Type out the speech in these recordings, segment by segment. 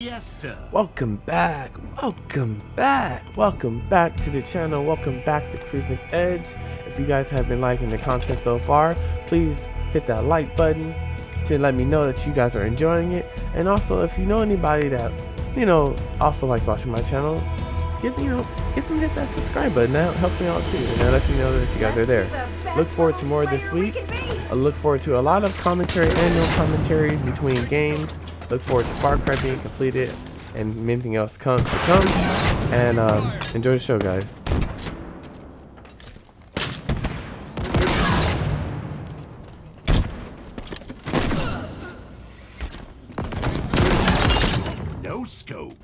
Fiesta. Welcome back, welcome back, welcome back to the channel, welcome back to Krusnik's Edge. If you guys have been liking the content so far, please hit that like button to let me know that you guys are enjoying it. And also, if you know anybody that, you know, also likes watching my channel, get, you know, get them hit that subscribe button. That helps me out too, and that lets me know that you guys are there. Look forward to more this week. I look forward to a lot of commentary, annual commentary between games. Look forward to Far Cry being completed and anything else comes to come. And um, enjoy the show, guys. No scope.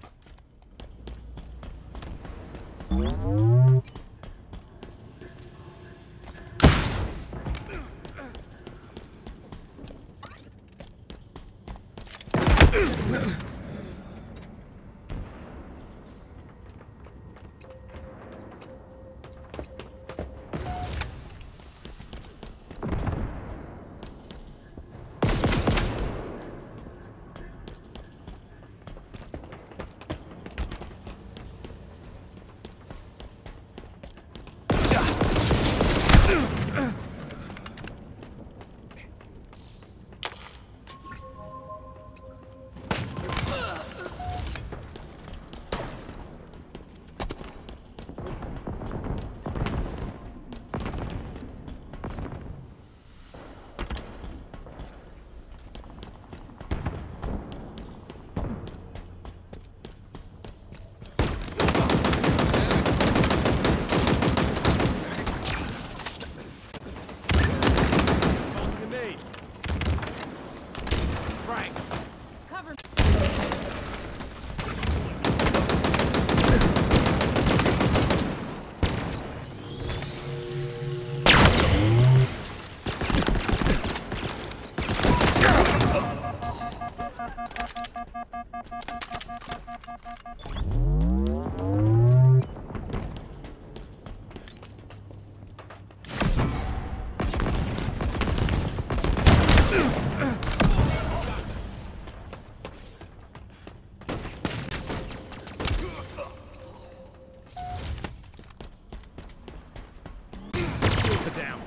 Are down.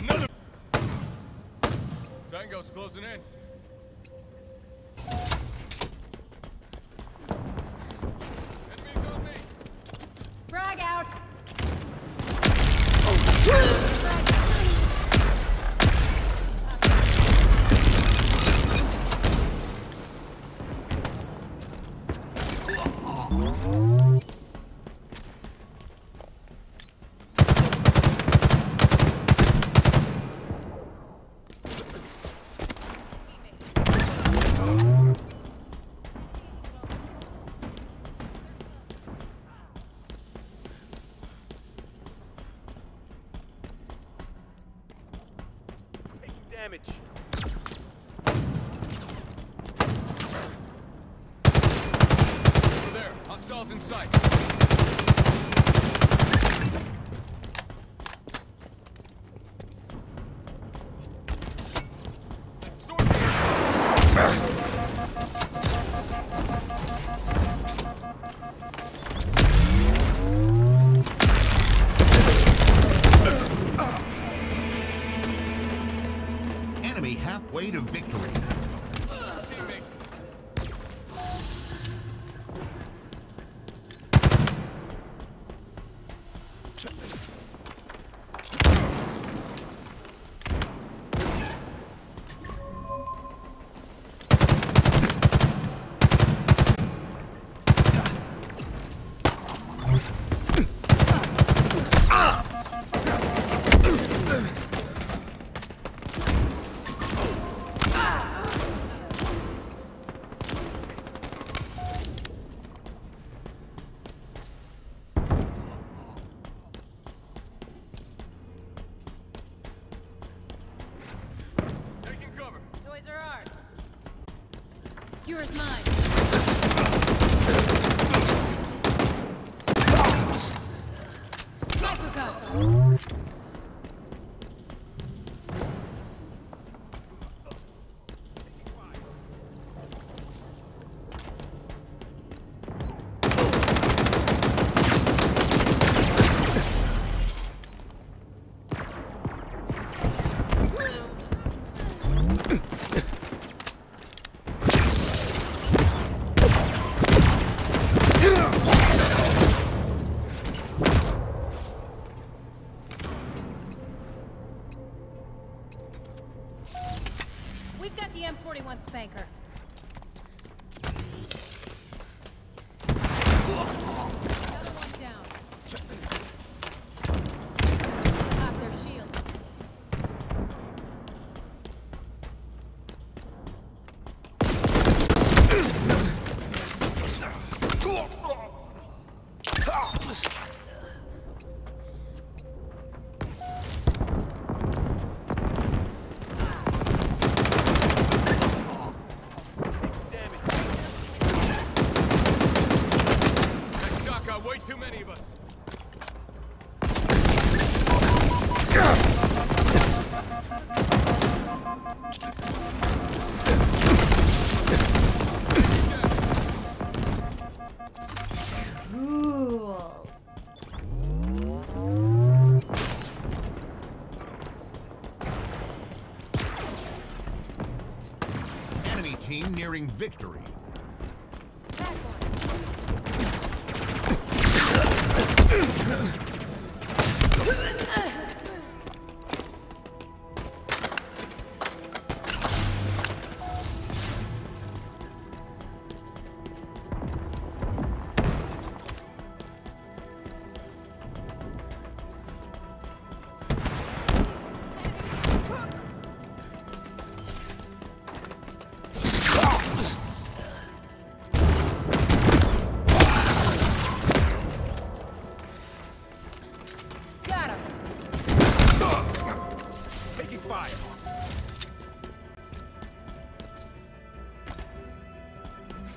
Another. Tango's closing in. Enemies on me. frag out. Damage. Over there. Hostiles in sight. Halfway to victory. secures mine. Ugh. Spanker. Another one down. Pop their team nearing victory.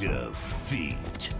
Defeat.